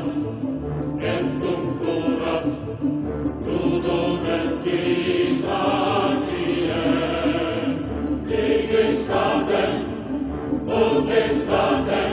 curat, ventum curat, ludum ventis agiem, digis catem, potestatem,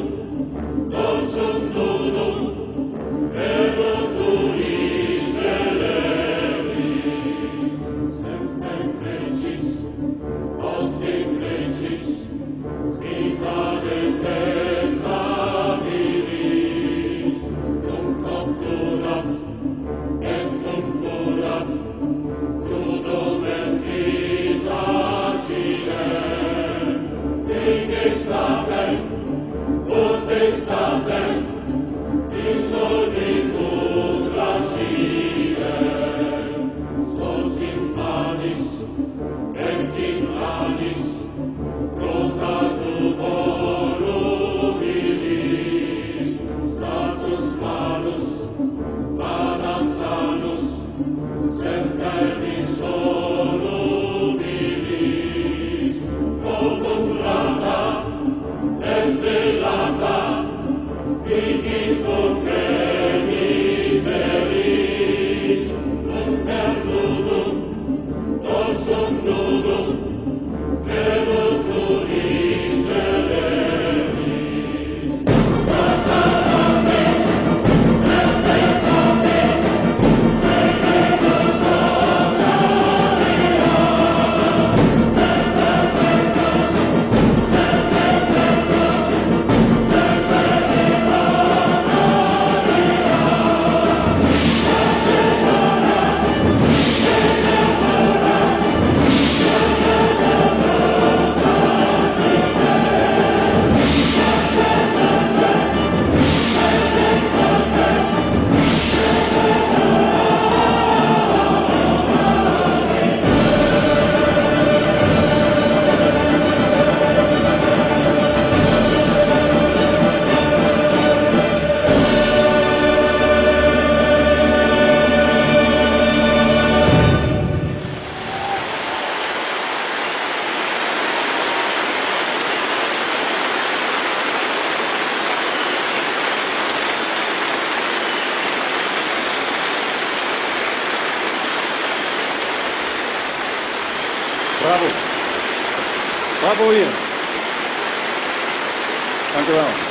manis Bravo. Bravo, Ian. Obrigado.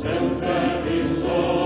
semper vi sono